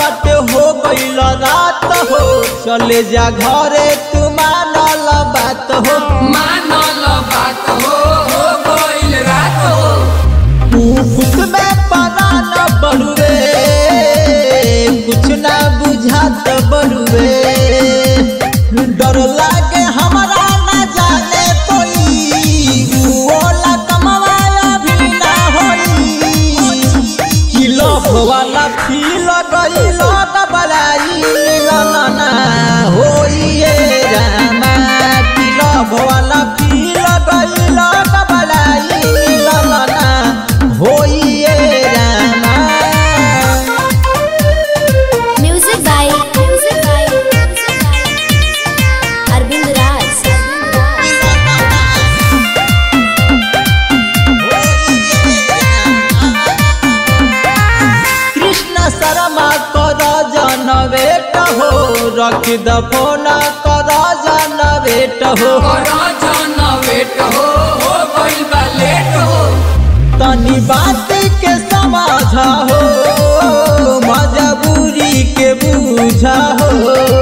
बाटे हो गईल रात हो। चले जा घरे तू मानल बात हो। मानल बात हो हो गइल रात हो। मुफ़्त में परान बड़ुए कुछ ना बुझात बड़ुए डर लागे हमरा रख दफो न करा जाना हो वेट हो। हो तनी बात के समझ हो, मजबूरी के बुझ हो